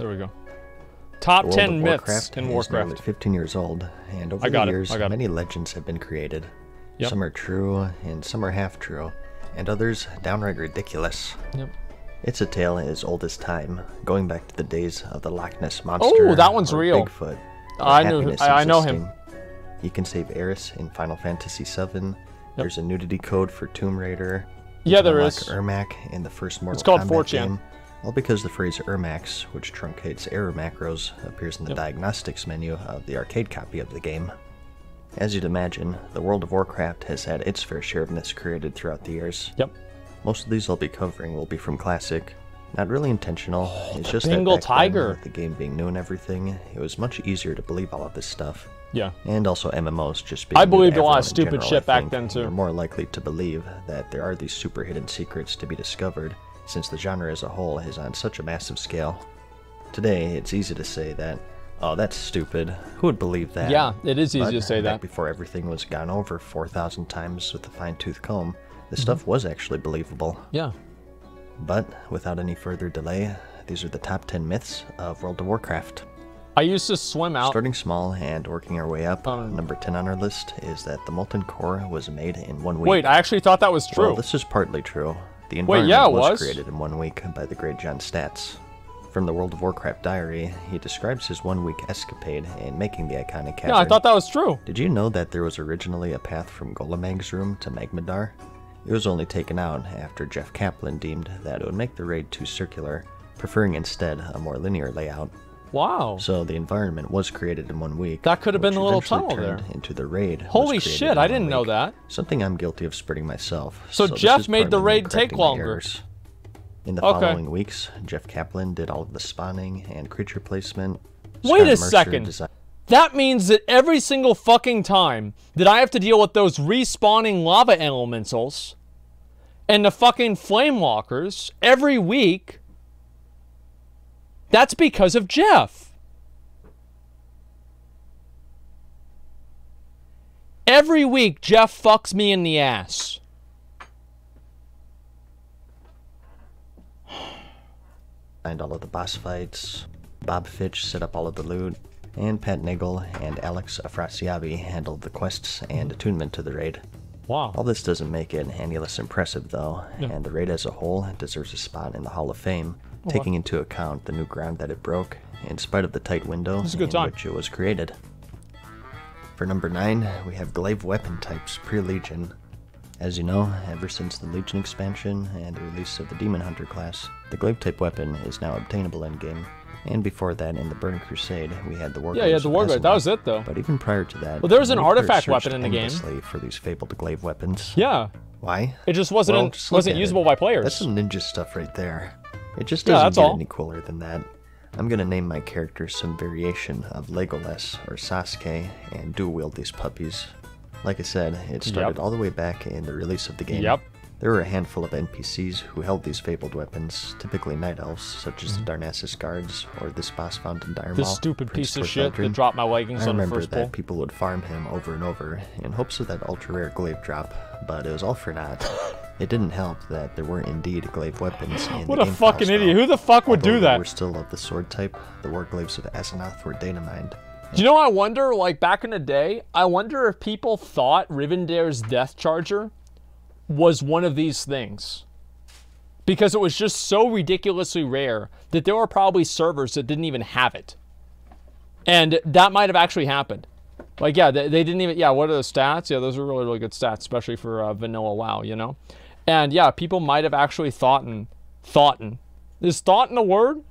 There we go. Top world 10 myths Warcraft in Warcraft. 15 years old, and over I got the years, many legends have been created. Yep. Some are true, and some are half true, and others downright ridiculous. Yep. It's a tale as old as time, going back to the days of the Loch Ness oh, monster. Oh, that one's real. Bigfoot. I knew- I- I know him. You can save Aeris in Final Fantasy VII. There's a nudity code for Tomb Raider. Yeah, there is. Ermac in the first Mortal It's called Kombat 4chan. game. All because the phrase Ermax, which truncates error macros, appears in the diagnostics menu of the arcade copy of the game. As you'd imagine, the World of Warcraft has had its fair share of myths created throughout the years. Yep. Most of these I'll be covering will be from Classic. Not really intentional. Oh, it's just Bengal that then, tiger. with the game being new and everything, it was much easier to believe all of this stuff. Yeah. And also MMOs just being I believed a lot of stupid general, shit I back think, then, too. You're more likely to believe that there are these super hidden secrets to be discovered, since the genre as a whole is on such a massive scale. Today, it's easy to say that, oh, that's stupid. Who would believe that? Yeah, it is easy But to say back that. Before everything was gone over 4,000 times with a fine tooth comb, the Mm-hmm. stuff was actually believable. Yeah. But without any further delay, these are the top 10 myths of World of Warcraft. I used to swim out. Starting small and working our way up, Um, number 10 on our list is that the Molten Core was made in one week. Wait, I actually thought that was true. Well, this is partly true. The Wait, yeah, it was, was. created in one week by the great John Staats. From the World of Warcraft diary, he describes his one-week escapade in making the iconic cavern. yeah, I thought that was true. Did you know that there was originally a path from Golemagg's room to Magmadar? It was only taken out after Jeff Kaplan deemed that it would make the raid too circular, preferring instead a more linear layout. Wow. So the environment was created in one week. That could have been the little tunnel there. Into the raid. Holy shit, I didn't know that. Something I'm guilty of spreading myself. So this Jeff made the raid take longer. In the Okay. following weeks, Jeff Kaplan did all of the spawning and creature placement. Wait Scott a Mercer second. That means that every single fucking time that I have to deal with those respawning lava elementals and the fucking flame walkers every week, that's because of Jeff. Every week, Jeff fucks me in the ass. Signed all of the boss fights. Bob Fitch set up all of the loot. And Pat Nagle and Alex Afrasiabi handled the quests and attunement to the raid. Wow. All this doesn't make it any less impressive, though, and the raid as a whole deserves a spot in the Hall of Fame, taking into account the new ground that it broke, in spite of the tight window It's a good in time. which it was created. For number 9, we have Glaive weapon types pre-Legion. As you know, ever since the Legion expansion and the release of the Demon Hunter class, the Glaive type weapon is now obtainable in-game. And before that, in the Burning Crusade, we had the War Yeah, Glaives the of War Glaive. That was it, though. But even prior to that, Well, there was an artifact weapon in the game. for these fabled glaive weapons. Yeah. Why? It just wasn't Well, just wasn't at it. usable by players. That's some ninja stuff right there. It just doesn't that's get all. any cooler than that. I'm gonna name my character some variation of Legolas or Sasuke and dual wield these puppies. Like I said, it started Yep. all the way back in the release of the game. Yep. There were a handful of NPCs who held these fabled weapons, typically night elves, such as the Darnassus guards or this boss found in Dire Mm-hmm. this stupid piece of shit that dropped my leggings I on the first I remember that people would farm him over and over in hopes of that ultra rare glaive drop, but it was all for naught. It didn't help that there were indeed glaive weapons in What the a game fucking idiot. Who the fuck would do that? Were still of the sword type. The war glaives of Azzinoth were data mined. Do you know? I wonder, like back in the day, I wonder if people thought Rivendare's Death Charger was one of these things, because it was just so ridiculously rare that there were probably servers that didn't even have it, and that might have actually happened. Like, yeah, they, they didn't even. Yeah, what are the stats? Yeah, those are really, really good stats, especially for uh, vanilla WoW. You know, and yeah, people might have actually thought and thought and is thought in a word?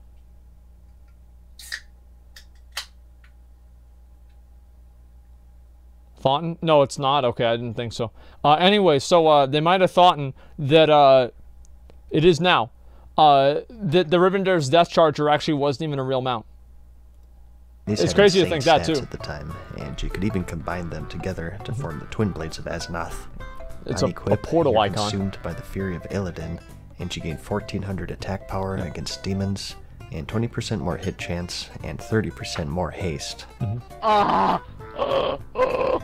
Thoughten? No, it's not. Okay, I didn't think so. Uh, anyway, so uh, they might have thought that uh, it is now. Uh, that the Rivendare's Death Charger actually wasn't even a real mount. These It's crazy to think that, too. At the time, and you could even combine them together to form the twin blades of Azzinoth. It's a, a portal you're icon. Consumed by the fury of Illidan, and you gain 1400 attack power against demons, and 20% more hit chance, and 30% more haste. Mm-hmm.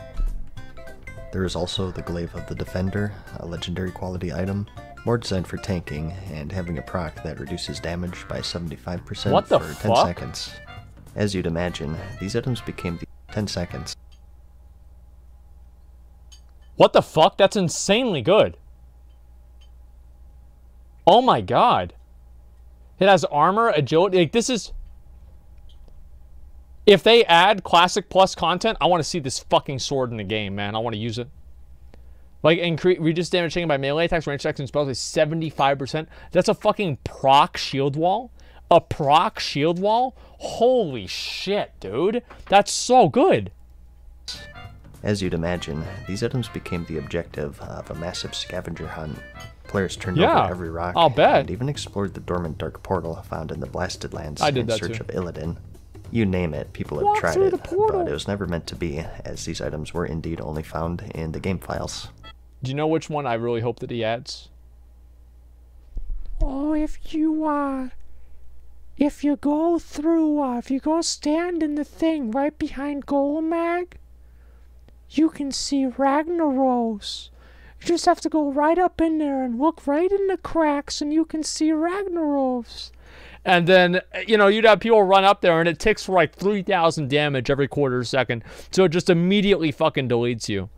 There is also the Glaive of the Defender, a legendary quality item. More designed for tanking and having a proc that reduces damage by 75% What the for 10 fuck? seconds. As you'd imagine, these items became the 10 seconds. What the fuck? That's insanely good. Oh my god. It has armor, agility. Like this is. If they add classic plus content, I want to see this fucking sword in the game, man. I want to use it. Like increase reduce damage taken by melee attacks, range attacks, and spells five percent. That's a fucking proc shield wall. A proc shield wall. Holy shit, dude. That's so good. As you'd imagine, these items became the objective of a massive scavenger hunt. Players turned Yeah, over every rock I'll bet. and even explored the dormant dark portal found in the Blasted Lands I did in that search too. of Illidan. You name it, people have Walk tried it, the portal. but it was never meant to be, as these items were indeed only found in the game files. Do you know which one I really hope that he adds? Oh, if you uh if you go through uh if you go stand in the thing right behind Golemagg, you can see Ragnaros. You just have to go right up in there and look right in the cracks and you can see Ragnaros. And then, you know, you'd have people run up there and it takes like 3,000 damage every quarter second. So it just immediately fucking deletes you.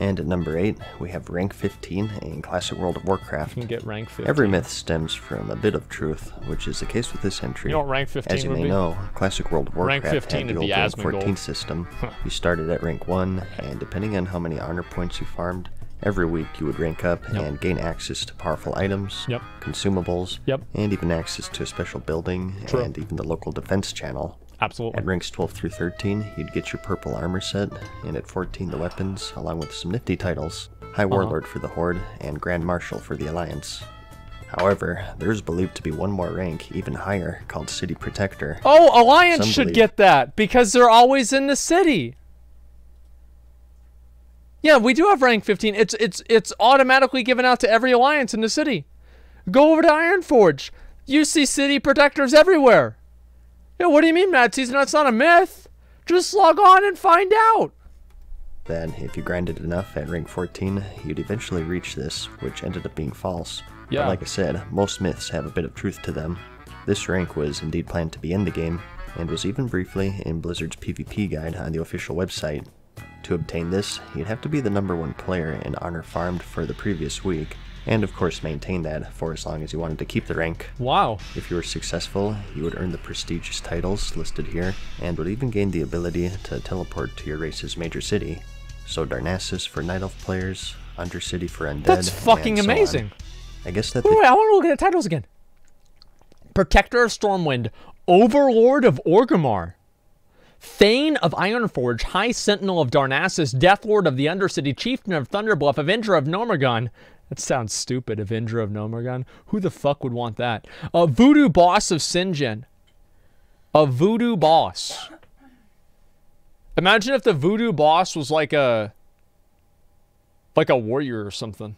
And at number 8, we have rank 15 in Classic World of Warcraft. You can get rank 15. Every myth stems from a bit of truth, which is the case with this entry. You know rank 15 As you may be? know, Classic World of Rank Warcraft 15 had the old rank 14 system. you started at rank 1, and depending on how many honor points you farmed, every week you would rank up Yep. and gain access to powerful items, Yep. consumables, Yep. and even access to a special building True. and even the local defense channel. Absolutely. At ranks 12 through 13, you'd get your purple armor set, and at 14, the weapons, along with some nifty titles High Uh-huh. Warlord for the Horde, and Grand Marshal for the Alliance. However, there's believed to be one more rank, even higher, called City Protector. Oh, Alliance Some should believe- get that because they're always in the city. Yeah, we do have rank 15. It's it's it's automatically given out to every alliance in the city. Go over to Ironforge. You see city protectors everywhere. Yeah, what do you mean, Matt? Season that's not a myth. Just log on and find out. Then, if you grinded enough at rank 14, you'd eventually reach this, which ended up being false. Yeah. But like I said, most myths have a bit of truth to them. This rank was indeed planned to be in the game, and was even briefly in Blizzard's PvP guide on the official website. To obtain this, you'd have to be the number one player in Honor farmed for the previous week, and of course maintain that for as long as you wanted to keep the rank. Wow. If you were successful, you would earn the prestigious titles listed here, and would even gain the ability to teleport to your race's major city. So Darnassus for Night Elf players, Undercity for Undead. That's fucking and so on. amazing. I guess that Wait, wait, I want to look at the titles again. Protector of Stormwind, Overlord of Orgrimmar, Thane of Ironforge, High Sentinel of Darnassus, Deathlord of the Undercity, Chieftain of Thunderbluff, Avenger of Gnomeregan. That sounds stupid, Avenger of Gnomeregan. Who the fuck would want that? A Voodoo Boss of Sen'jin. A Voodoo Boss. Imagine if the Voodoo Boss was like a like a warrior or something.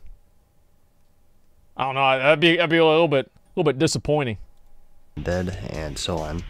I don't know. That'd be that'd be a little bit a little bit disappointing. Dead and so on.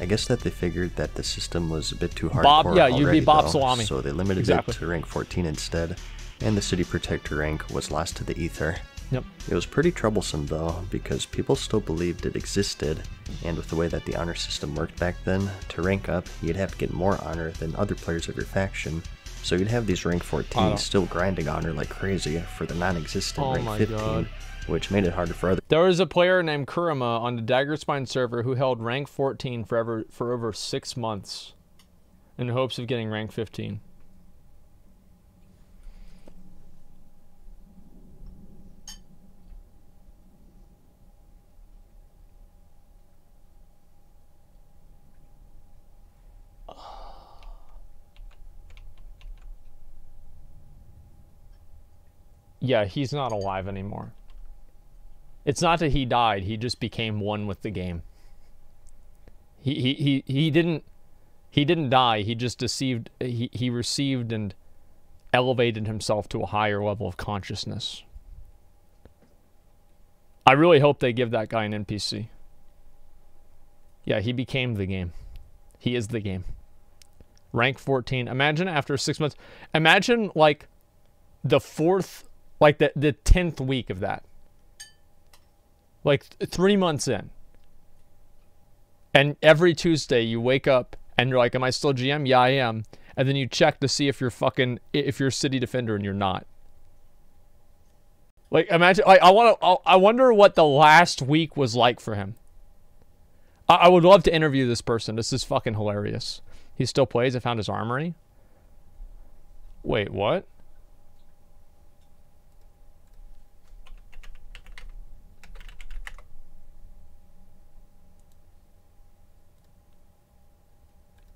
I guess that they figured that the system was a bit too hardcore Bob- yeah, you'd be Bob though, Salami. So they limited Exactly. it to rank 14 instead, and the City Protector rank was lost to the ether. Yep. It was pretty troublesome though, because people still believed it existed, and with the way that the honor system worked back then, to rank up, you'd have to get more honor than other players of your faction. So you'd have these rank 14s Oh. still grinding honor like crazy for the non-existent Oh rank my 15, God. which made it harder for other There was a player named Kurama on the Daggerspine server who held rank 14 for ever, for over six months, in hopes of getting rank 15. Yeah, he's not alive anymore. It's not that he died, he just became one with the game. He he he, he didn't he didn't die, he just deceived he, he received and elevated himself to a higher level of consciousness. I really hope they give that guy an NPC. Yeah, he became the game. He is the game. Rank 14. Imagine after six months. Imagine like the fourth Like the the tenth week of that. Like th- three months in. And every Tuesday you wake up and you're like, Am I still GM? Yeah, I am. And then you check to see if you're fucking if you're city defender and you're not. Like imagine like I want to I wonder what the last week was like for him. I, I would love to interview this person. This is fucking hilarious. He still plays. I found his armory. Wait, what?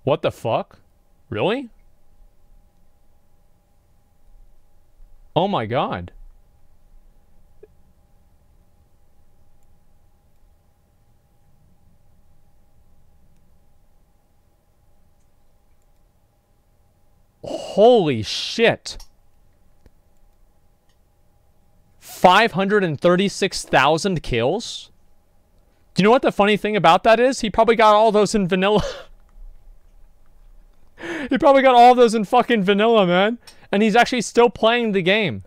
What the fuck? Really? Oh my god. Holy shit. 536,000 kills? Do you know what the funny thing about that is? He probably got all those in vanilla. he probably got all those in fucking vanilla, man. And he's actually still playing the game.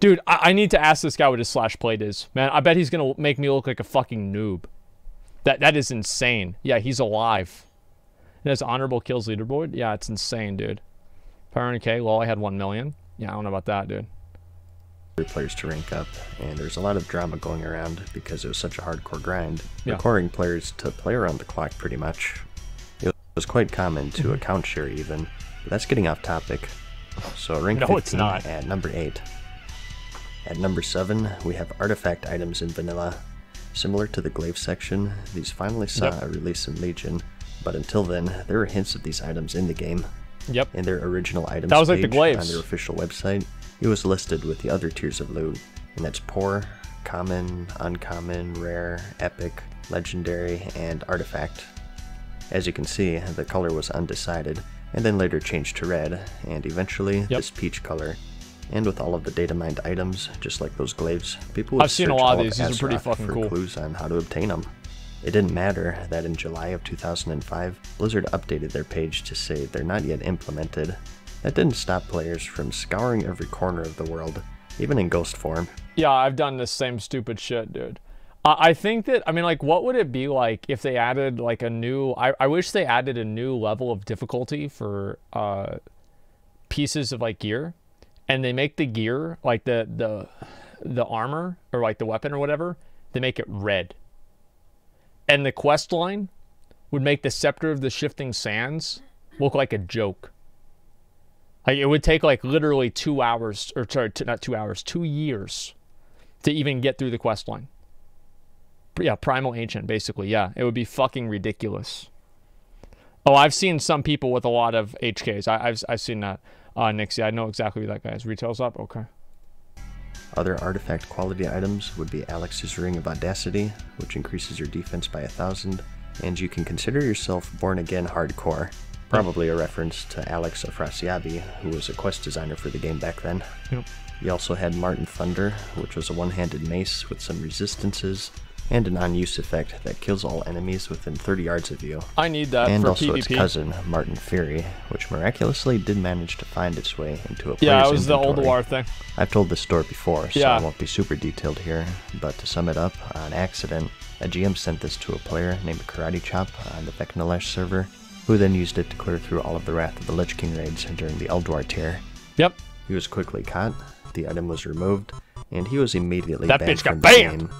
Dude, I, I need to ask this guy what his slash plate is. Man, I bet he's going to make me look like a fucking noob. That That is insane. Yeah, he's alive. It has honorable kills leaderboard. Yeah, it's insane, dude. Power K, well, I had 1 million. Yeah, I don't know about that, dude. Players to rank up, and there's a lot of drama going around because it was such a hardcore grind, Yeah. requiring players to play around the clock pretty much. It was quite common to Mm-hmm. account share even, but that's getting off topic. So rank No, 15 it's not. at number 8. At number 7, we have artifact items in vanilla. Similar to the glaive section, these finally saw Yep. a release in Legion, but until then, there were hints of these items in the game. Yep. In their original items That was like the page on their official website, it was listed with the other tiers of loot, and that's poor, common, uncommon, rare, epic, legendary, and artifact. As you can see, the color was undecided, and then later changed to red, and eventually this peach color. And with all of the data mined items, just like those glaives, people would I've seen a search lot of these. These are pretty fucking for cool. clues on how to obtain them. It didn't matter that in July of 2005, Blizzard updated their page to say they're not yet implemented. That didn't stop players from scouring every corner of the world, even in ghost form. Yeah, I've done this same stupid shit, dude. I think that I mean, like, what would it be like if they added like a new? I, I wish they added a new level of difficulty for uh, pieces of like gear, and they make the gear like the the the armor or like the weapon or whatever. They make it red, and the quest line would make the scepter of the shifting sands look like a joke. Like it would take like literally two hours, or sorry, not two hours, two years to even get through the quest line. Yeah, primal ancient, basically. Yeah, it would be fucking ridiculous. Oh, I've seen some people with a lot of HKs. I, have I've seen that. Uh, Nixie, I know exactly who that guy is. Retail's up. Okay. Other artifact quality items would be Alex's Ring of Audacity, which increases your defense by a thousand, and you can consider yourself born again hardcore. Probably a reference to Alex Afrasiabi, who was a quest designer for the game back then. Yep. You also had Martin Thunder, which was a one handed mace with some resistances, and an on use effect that kills all enemies within 30 yards of you. I need that and for also its cousin, Martin Fury, which miraculously did manage to find its way into a player's yeah, it was the old war thing. I've told this story before, so Yeah. I won't be super detailed here, but to sum it up, on accident, a GM sent this to a player named Karate Chop on the Vek'nilash server, who then used it to clear through all of the Wrath of the Lich King raids during the Ulduar tier. Yep. He was quickly caught, the item was removed, and he was immediately That banned bitch got from the banned! game.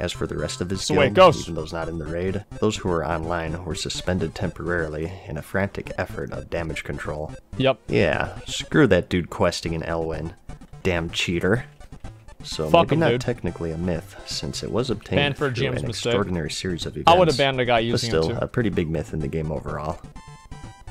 As for the rest of his the guild, even those not in the raid, those who were online were suspended temporarily in a frantic effort of damage control. Yep. Yeah, screw that dude questing in Elwynn. Damn cheater. So Fuck maybe him, not dude. technically a myth, since it was obtained Banned for through an mistake. extraordinary series of events. I would have banned a guy but using still, it too. a pretty big myth in the game overall.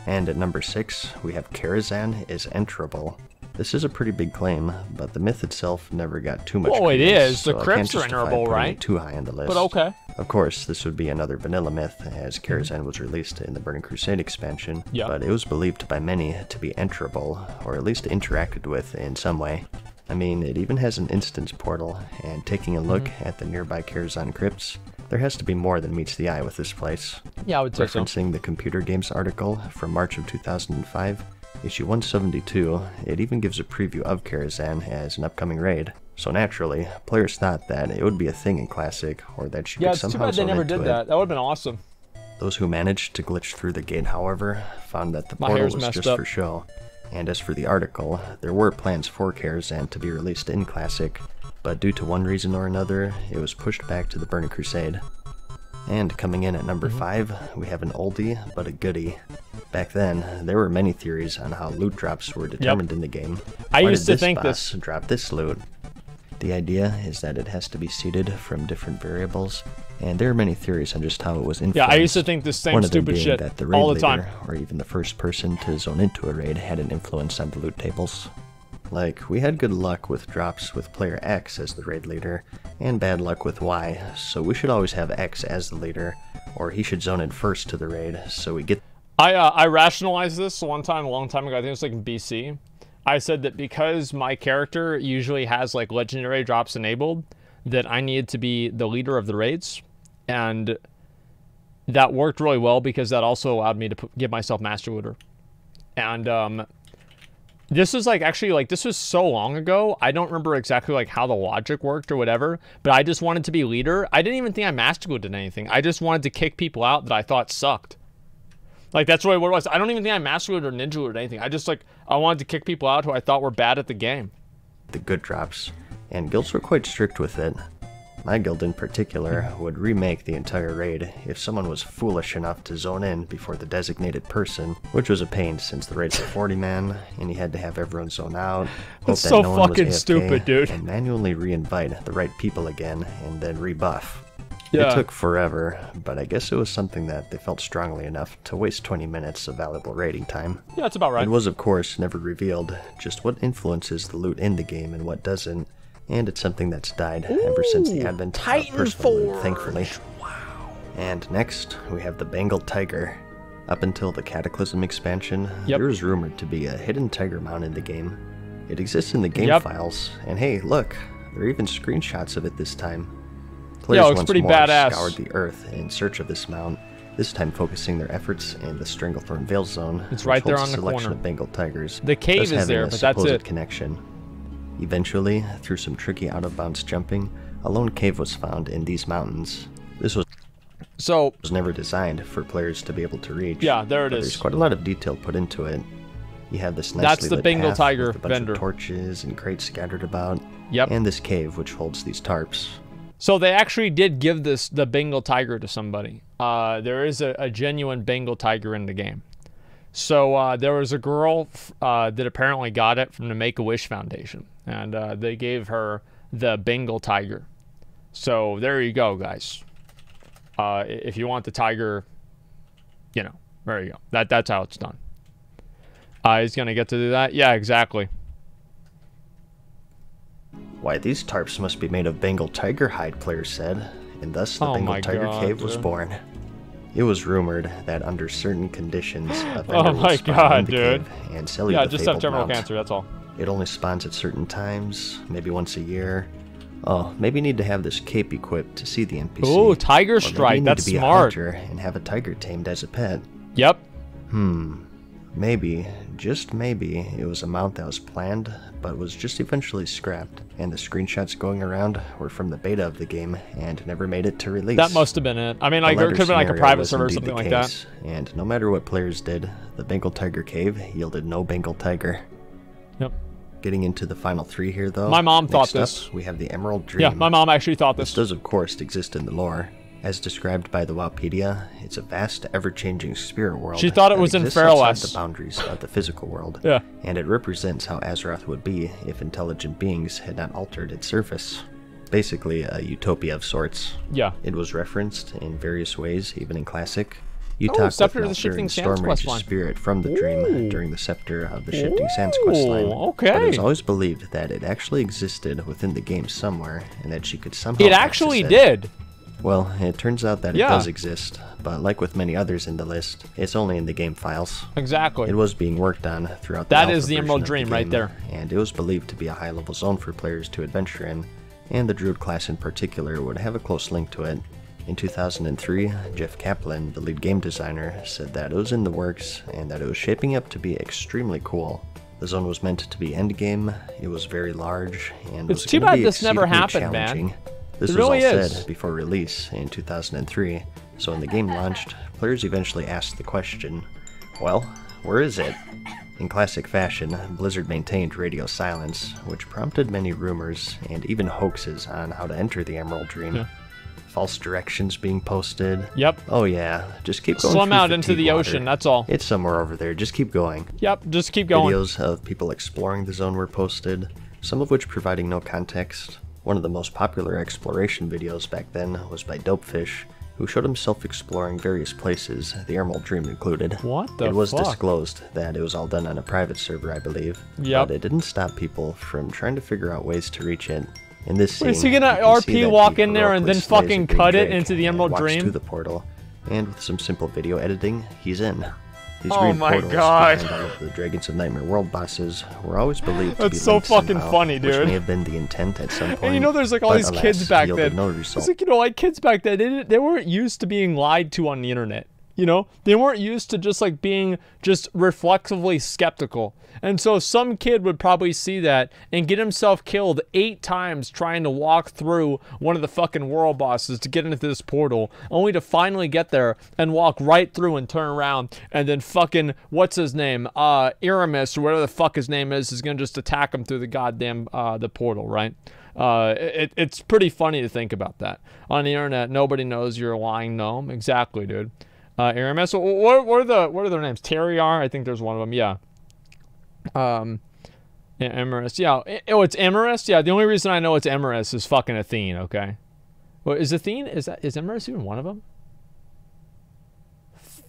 And at number 6, we have Karazhan is enterable. This is a pretty big claim, but the myth itself never got too much Well, it is. The so crypts are enterable, right? Too high on the list. But okay. Of course, this would be another vanilla myth, as Karazhan was released in the Burning Crusade expansion, Yeah. but it was believed by many to be enterable, or at least interacted with in some way. I mean, it even has an instance portal, and taking a look Mm-hmm. at the nearby Karazhan crypts, there has to be more than meets the eye with this place. Yeah, I would say so. Referencing the computer games article from March of 2005, issue 172, it even gives a preview of Karazhan as an upcoming raid. So naturally, players thought that it would be a thing in Classic, or that she Yeah, could it's too bad they never did it. that. That would have been awesome. Those who managed to glitch through the gate, however, found that the My portal was just up. for show. And as for the article, there were plans for Karazhan to be released in Classic, but due to one reason or another, it was pushed back to the Burning Crusade. And coming in at number Mm-hmm. 5, we have an oldie but a goodie. Back then, there were many theories on how loot drops were determined in the game. I Why used to think this- drop this loot. The idea is that it has to be seeded from different variables, and there are many theories on just how it was influenced. Yeah, I used to think the same One of them stupid being shit that the raid all the leader, time. or even the first person to zone into a raid, had an influence on the loot tables. Like, we had good luck with drops with player X as the raid leader, and bad luck with Y, so we should always have X as the leader, or he should zone in first to the raid, so we get I uh, I rationalized this one time a long time ago. I think it was like in BC. I said that because my character usually has like legendary drops enabled, that I needed to be the leader of the raids, and that worked really well because that also allowed me to put, give myself master looter. And um, this was like actually like this was so long ago. I don't remember exactly like how the logic worked or whatever. But I just wanted to be leader. I didn't even think I master did anything. I just wanted to kick people out that I thought sucked. Like that's really what it was. I don't even think I master looted or ninja or anything. I just like I wanted to kick people out who I thought were bad at the game. the good drops, and guilds were quite strict with it. My guild in particular would remake the entire raid if someone was foolish enough to zone in before the designated person, which was a pain since the raids were 40 man, and you had to have everyone zone out, hope That's that so no one was fucking AFK, stupid, dude. and manually re-invite the right people again, and then rebuff. Yeah. It took forever, but I guess it was something that they felt strongly enough to waste 20 minutes of valuable raiding time. Yeah, that's about right. It was, of course, never revealed just what influences the loot in the game and what doesn't, and it's something that's died ever since the advent Titan of personal Forge. thankfully. Wow. And next, we have the Bengal Tiger. Up until the Cataclysm expansion, Yep. there was rumored to be a hidden tiger mount in the game. It exists in the game Yep. files, and hey, look, there are even screenshots of it this time. Players once pretty more badass. scoured the earth in search of this mount, this time focusing their efforts in the Stranglethorn Vale Zone. It's right there on a the selection corner. of Bengal tigers. The cave is there, but that's supposed it. connection. Eventually, through some tricky out-of-bounds jumping, a lone cave was found in these mountains. This was so was never designed for players to be able to reach. Yeah, there it but is. There's quite a lot of detail put into it. You have this nicely That's the lit Bengal path Tiger with a bunch vendor. of torches and crates scattered about, Yep. and this cave which holds these tarps. So they actually did give this the Bengal tiger to somebody. Uh, there is a, a genuine Bengal tiger in the game. So uh, there was a girl uh, that apparently got it from the Make a Wish Foundation, and uh, they gave her the Bengal tiger. So there you go, guys. Uh, if you want the tiger, you know, there you go. That that's how it's done. Uh, he's gonna get to do that. Yeah, exactly. Why, these tarps must be made of Bengal tiger hide, players said, and thus the Oh Bengal tiger God, cave was born. It was rumored that under certain conditions, a Oh my God, dude. and Yeah, just have terminal mount. cancer. That's all. It only spawns at certain times, maybe once a year. Oh, maybe you need to have this cape equipped to see the NPC. Ooh, Tiger Or maybe you Strike. need That's to be smart. A hunter and have a tiger tamed as a pet. Yep. Hmm. Maybe, just maybe, it was a mount that was planned, but was just eventually scrapped, and the screenshots going around were from the beta of the game and never made it to release. That must have been it. I mean, like there could have been like a private server or something like that. And no matter what players did, the Bengal Tiger Cave yielded no Bengal Tiger. Getting into the final three here, though. My mom thought next up, this. we have the Emerald Dream. Yeah, my mom actually thought This this. does, of course, exist in the lore. As described by the Wowpedia, it's a vast, ever-changing spirit world. She thought it was in outside the boundaries of the physical world. Yeah. And it represents how Azeroth would be if intelligent beings had not altered its surface. Basically, a utopia of sorts. Yeah. It was referenced in various ways, even in Classic. You talk Oh, Scepter with of the Shifting and Sands Stormrage's questline. spirit from the dream uh, during the Scepter of the Shifting Sands questline. Ooh, But it was always believed that it actually existed within the game somewhere, and that she could somehow It actually it. did. Well, it turns out that Yeah. it does exist, but like with many others in the list, it's only in the game files. Exactly. It was being worked on throughout the That is the Emerald Dream right game, there. And it was believed to be a high-level zone for players to adventure in, and the Druid class in particular would have a close link to it. In 2003, Jeff Kaplan, the lead game designer, said that it was in the works and that it was shaping up to be extremely cool. The zone was meant to be endgame, it was very large, and It's was too bad be this never happened, man. challenging. This It was really all is. said before release in 2003, so when the game launched, players eventually asked the question, well, where is it? In classic fashion, Blizzard maintained radio silence, which prompted many rumors and even hoaxes on how to enter the Emerald Dream. Yeah. False directions being posted. Yep. Oh yeah, just keep going. Through out into the water. ocean, that's all. It's somewhere over there. Just keep going. Yep, just keep going. Videos of people exploring the zone were posted, some of which providing no context. One of the most popular exploration videos back then was by Dopefish, who showed himself exploring various places, the Emerald Dream included. What the It was fuck? disclosed that it was all done on a private server, I believe. Yep. But it didn't stop people from trying to figure out ways to reach it. In this scene, Wait, is he gonna you RP walk in there and then fucking cut it into the Emerald Dream? to the portal, and with some simple video editing, he's in. These Oh green my portals God. all of the Dragons of Nightmare World bosses were always believed to That's be so fucking somehow, funny, Which dude. may have been the intent at some point. And you know, there's like all these alas, kids back then. No It's like you know, like kids back then, they they weren't used to being lied to on the internet. You know, they weren't used to just like being just reflexively skeptical. And so some kid would probably see that and get himself killed eight times trying to walk through one of the fucking world bosses to get into this portal, only to finally get there and walk right through and turn around and then fucking what's his name? Uh Aramis or whatever the fuck his name is is gonna just attack him through the goddamn uh the portal, right? Uh, it, it's pretty funny to think about that. On the internet, nobody knows you're a lying gnome. Exactly, dude. Uh, Aramis. What, what, what are the what are their names? Taerar. I think there's one of them. Yeah. Um, yeah, Emeriss. Yeah. Oh, it's Emeriss. Yeah. The only reason I know it's Emeriss is fucking Athene. Okay. Well, is Athene? Is that is Emeriss even one of them?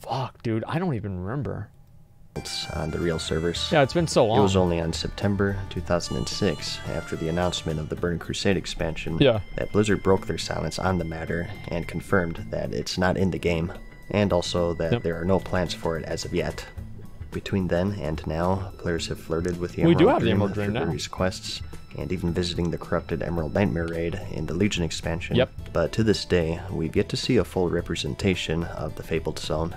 Fuck, dude. I don't even remember. on the real servers. Yeah, it's been so long. It was only on September 2006, after the announcement of the Burning Crusade expansion, Yeah. that Blizzard broke their silence on the matter and confirmed that it's not in the game, and also that Yep. there are no plans for it as of yet. Between then and now, players have flirted with the We Emerald do have the Dream Emerald Dream now. various quests, and even visiting the corrupted Emerald Nightmare raid in the Legion expansion. Yep. But to this day, we've yet to see a full representation of the Fabled Zone.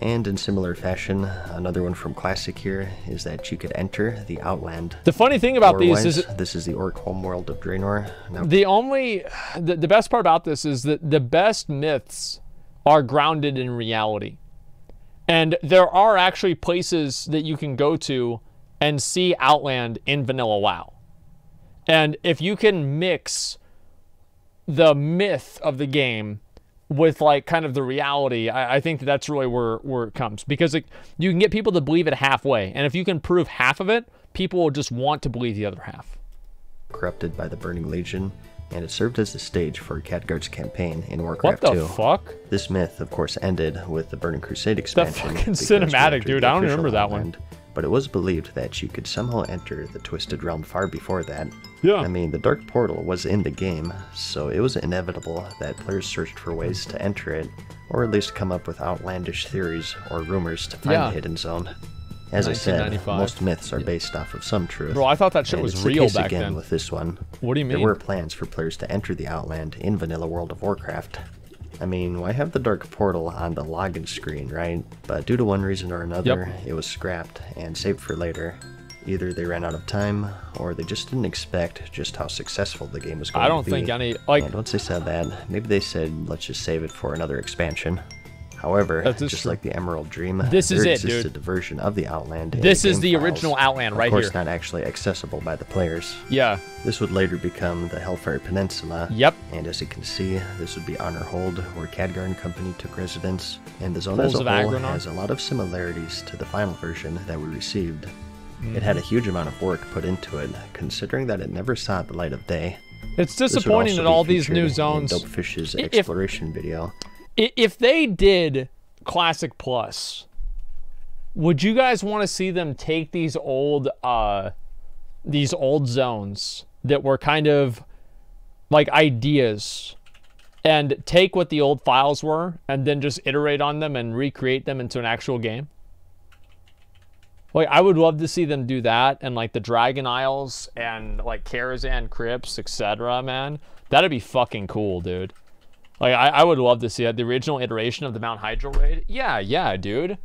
And in similar fashion, another one from Classic here is that you could enter the Outland. the funny thing about these is this is the Orc homeworld of Draenor. Now, the only the, the best part about this is that the best myths are grounded in reality. And there are actually places that you can go to and see outland in vanilla wow. And if you can mix the myth of the game with like kind of the reality i, I think that that's really where where it comes. Because like, you can get people to believe it halfway. And if you can prove half of it people will just want to believe the other half. Corrupted by the Burning Legion, and it served as the stage for Khadgar's campaign in Warcraft what the 2. fuck This myth, of course, ended with the Burning Crusade expansion. fucking because we cinematic, dude. I don't remember that one. But it was believed that you could somehow enter the Twisted Realm far before that. Yeah. I mean, the Dark Portal was in the game, so it was inevitable that players searched for ways to enter it, or at least come up with outlandish theories or rumors to find Yeah. the hidden zone. As I said, most myths are based off of some truth. Bro, I thought that shit and was real case back again then. with this one. What do you mean? There were plans for players to enter the Outland in Vanilla World of Warcraft. I mean, why have the Dark Portal on the login screen, right? But due to one reason or another, it was scrapped and saved for later. Either they ran out of time, or they just didn't expect just how successful the game was going to be. I don't think any like and once they said that, maybe they said, let's just save it for another expansion. However, just true. like the Emerald Dream, This is there it, dude. a version of the Outland. This the is the files, original Outland right here. Of course, here. not actually accessible by the players. yeah. This would later become the Hellfire Peninsula. Yep. And as you can see, this would be Honor Hold, where Khadgar and Company took residence. And the zone as a whole Aggronor. has a lot of similarities to the final version that we received. It Mm-hmm. had a huge amount of work put into it, considering that it never saw the light of day. It's disappointing that all these new zones Dopefish's If- exploration video. If they did classic plus would you guys want to see them take these old uh these old zones that were kind of like ideas and take what the old files were and then just iterate on them and recreate them into an actual game like I would love to see them do that and like the Dragon Isles and like Karazhan Crypts, etc. Man, that'd be fucking cool, dude. Like I, I would love to see that. The original iteration of the Mount Hyjal raid. Yeah, yeah, dude.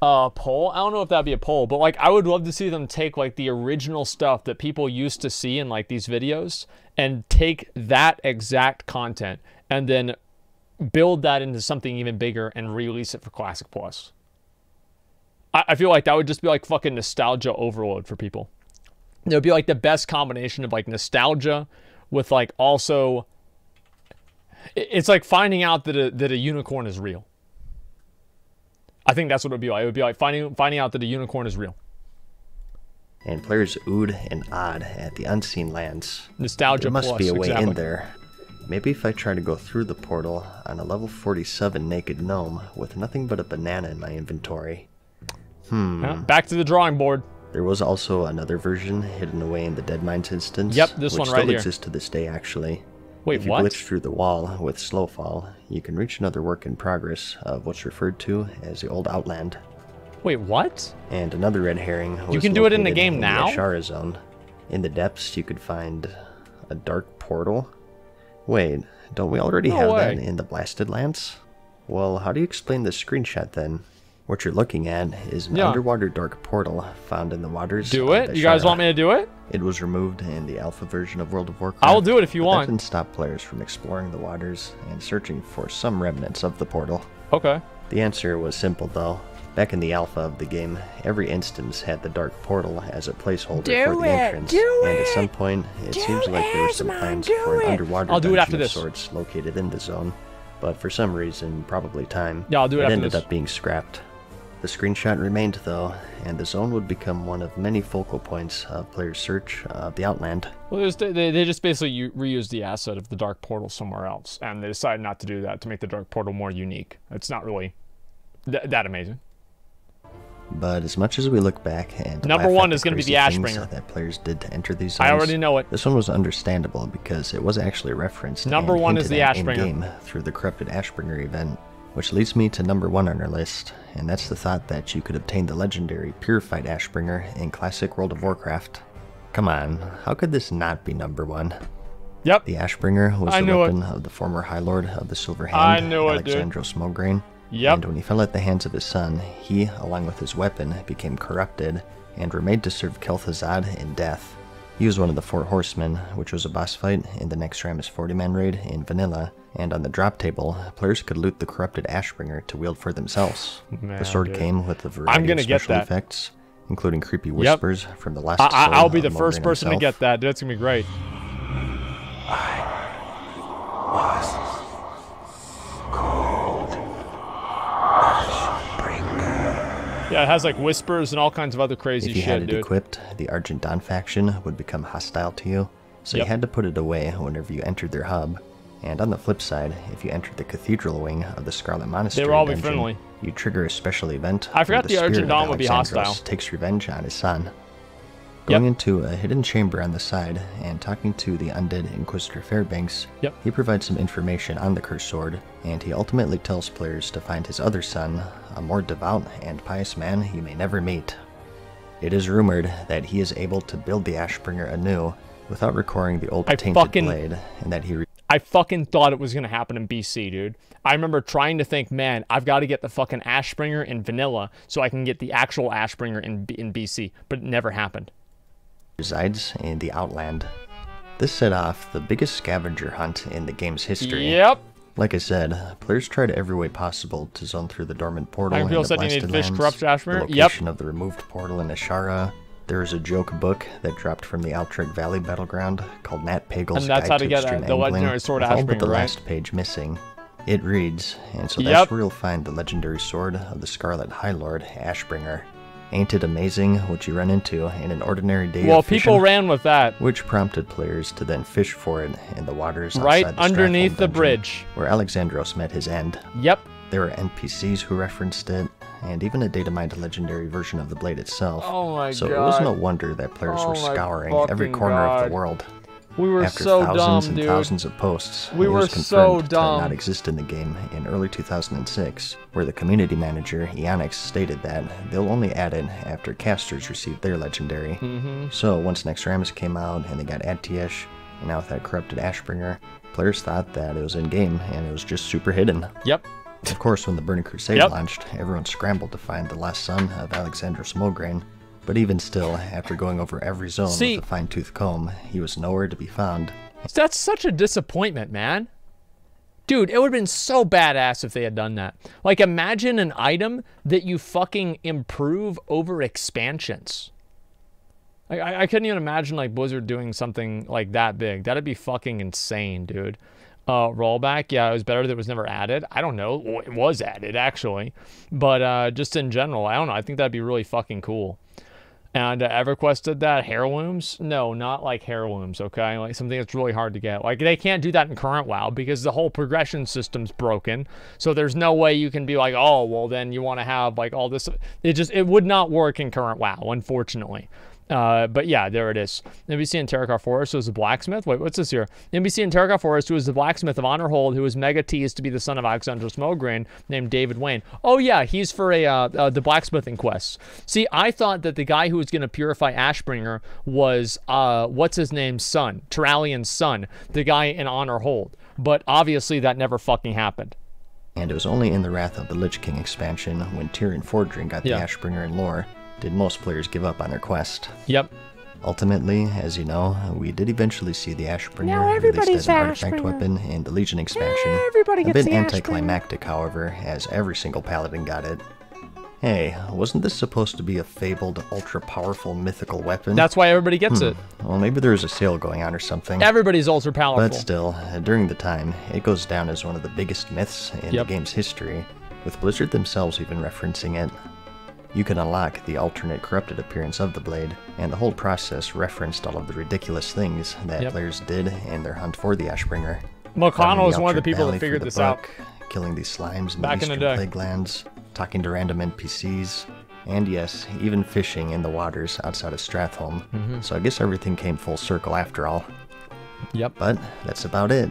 Uh poll? I don't know if that'd be a poll, but like I would love to see them take like the original stuff that people used to see in like these videos and take that exact content and then build that into something even bigger and release it for Classic Plus. I, I feel like that would just be like fucking nostalgia overload for people. It would be like the best combination of like nostalgia with like also it's like finding out that a, that a unicorn is real. I think that's what it would be like. It would be like finding finding out that a unicorn is real. And players oohed and odd at the unseen lands. Nostalgia There must plus, be a way exactly. in there. Maybe if I try to go through the portal on a level 47 naked gnome with nothing but a banana in my inventory. Hmm. Yeah, back to the drawing board. There was also another version hidden away in the Dead Mines instance. Yep, this which one still right here. exists to this day, actually. Wait, if you what? glitch through the wall with Slowfall, you can reach another work in progress of what's referred to as the Old Outland. Wait, what? And another red herring. Was can do it in the game in now? The Azshara zone. In the depths, you could find a dark portal. Wait, don't we already No have way. that in the Blasted Lands? Well, how do you explain this screenshot then? What you're looking at is an Yeah. underwater dark portal found in the waters. Do it? You guys want me to do it? It was removed in the alpha version of World of Warcraft. I'll do it if you want. That didn't stop players from exploring the waters and searching for some remnants of the portal. Okay. The answer was simple though. Back in the alpha of the game, every instance had the dark portal as a placeholder for the entrance. and at some point, it seems like there were some plans for an underwater I'll do it dungeon after of this. sorts located in the zone. But for some reason, probably time, Yeah, I'll do it after ended this. up being scrapped. The screenshot remained though, and the zone would become one of many focal points of players' search of the Outland. Well, they, they just basically reused the asset of the dark portal somewhere else, and they decided not to do that to make the dark portal more unique. It's not really th- that amazing. But as much as we look back and Number one is gonna be the Ashbringer. that players did to enter these Zones, I already know it. This one was understandable because it was actually referenced. Number one is the Ashbringer. in-game through the corrupted Ashbringer event, which leads me to number one on our list, and that's the thought that you could obtain the legendary purified Ashbringer in classic World of Warcraft. Come on, how could this not be number one? Yep. The Ashbringer was I the knew it. weapon of the former High Lord of the Silver Hand, I knew. Alexandros Mograine. Yep. And when he fell at the hands of his son, he, along with his weapon, became corrupted and were made to serve Kel'Thuzad in death. He was one of the Four Horsemen, which was a boss fight in the Naxxramas 40 man raid in Vanilla, and on the drop table, players could loot the corrupted Ashbringer to wield for themselves. Man, the sword dude. came with a variety gonna of get special that. effects, including creepy whispers from the last I, I, soul I'll be of the first Mograine person to get that. That's gonna be great. Yeah, it has like whispers and all kinds of other crazy shit. If you shit, had it dude. equipped, the Argent Dawn faction would become hostile to you, so Yep. you had to put it away whenever you entered their hub. And on the flip side, if you entered the Cathedral wing of the Scarlet Monastery would all be dungeon, friendly. you trigger a special event. I forgot the of Dawn would be hostile. Takes revenge on his son. Going into a hidden chamber on the side and talking to the undead Inquisitor Fairbanks, Yep. he provides some information on the cursed sword, and he ultimately tells players to find his other son, a more devout and pious man you may never meet. It is rumored that he is able to build the Ashbringer anew without requiring the old I tainted fucking- blade, and that he I fucking thought it was gonna happen in BC, dude. I remember trying to think, man, I've got to get the fucking Ashbringer in vanilla so I can get the actual Ashbringer in B- in BC, but it never happened. resides in the Outland. This set off the biggest scavenger hunt in the game's history. Yep. Like I said, players tried every way possible to zone through the dormant portal Iron in Peel the said you need Blasted Lands, corrupt the Ashbringer. Yep. location of the removed portal in Azshara. There is a joke book that dropped from the Alterac Valley battleground called Nat Pagel's And that's Guide how to to get, Extreme the Angling, legendary sword with all but Ashbringer, the right? last page missing. It reads, and so Yep. that's where you'll find the legendary sword of the Scarlet High Lord, Ashbringer. Ain't it amazing what you run into in an ordinary day Well, fishing? people ran with that which prompted players to then fish for it in the waters right outside the underneath the dungeon, bridge. where Alexandros met his end. Yep. There are NPCs who referenced it, and even a data mined legendary version of the blade itself. Oh my so it was no wonder that players Oh were scouring every corner of the world. We were After so thousands dumb, and dude. thousands of posts, We it were was so confirmed dumb. to not exist in the game in early 2006, where the community manager, Eyonix, stated that they'll only add it after casters receive their legendary. Mm-hmm. So once Naxxramas came out and they got Atiesh, and now with that corrupted Ashbringer, Players thought that it was in game and it was just super hidden. Yep. Of course, when the Burning Crusade Yep. launched, everyone scrambled to find the last son of Alexandros Mograine. But even still, after going over every zone See- with a fine tooth comb, he was nowhere to be found. That's such a disappointment, man. Dude, it would have been so badass if they had done that. Like, imagine an item that you fucking improve over expansions. Like, I, I couldn't even imagine like Blizzard doing something like that big. That'd be fucking insane, dude. Uh, rollback, yeah, it was better that it was never added. I don't know, Well, it was added actually, but uh, just in general, I don't know. I think that'd be really fucking cool. And uh, EverQuest did that. Heirlooms? No, not like heirlooms, okay? Like something that's really hard to get. Like they can't do that in current WoW because the whole progression system's broken. So there's no way you can be like, oh, well, then you want to have like all this. It just, it would not work in current WoW, unfortunately. Uh, but yeah, there it is. NPC in Terokkar Forest was a blacksmith. Wait, what's this here? NPC in Terokkar Forest, who was the blacksmith of Honor Hold, who was mega teased to be the son of Alexandros Mograine, named David Wayne. Oh yeah, he's for a uh, uh, the blacksmithing quests. See, I thought that the guy who was going to purify Ashbringer was uh, what's his name's son, Terralian's son, the guy in Honor Hold. But obviously, that never fucking happened. And it was only in the Wrath of the Lich King expansion, when Tirion Fordring got Yeah. the Ashbringer in lore, did most players give up on their quest. Yep. Ultimately, as you know, we did eventually see the Ashbringer Now released as an artifact Ashbringer. weapon in the Legion expansion. Everybody a gets bit the Ashbringer. anticlimactic, however, as every single paladin got it. Hey, wasn't this supposed to be a fabled, ultra-powerful mythical weapon? That's why everybody gets it. Well, maybe there was a sale going on or something. Everybody's ultra powerful. But still, uh, during the time, it goes down as one of the biggest myths in Yep. the game's history, with Blizzard themselves even referencing it. You can unlock the alternate corrupted appearance of the blade, and the whole process referenced all of the ridiculous things that Yep. players did in their hunt for the Ashbringer. McConnell is one of the people that figured this out. Killing these slimes in Back the in the Eastern. Plague Lands, talking to random NPCs, and yes, even fishing in the waters outside of Stratholme. Mm-hmm. So I guess everything came full circle after all. Yep. But that's about it.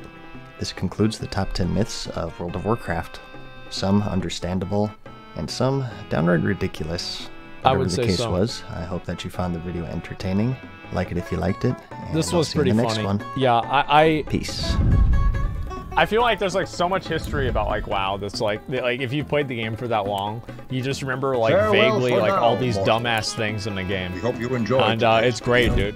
This concludes the top 10 myths of World of Warcraft. Some understandable, and some downright ridiculous. I Whatever would the say case so. was, I hope that you found the video entertaining. Like it if you liked it. And This I'll was see you pretty in the next funny. one. Yeah, I, I Peace. I feel like there's like so much history about like WoW that's like like if you've played the game for that long, you just remember like Farewell vaguely for like all these dumbass things in the game. We hope you enjoyed And uh, it's great, dude.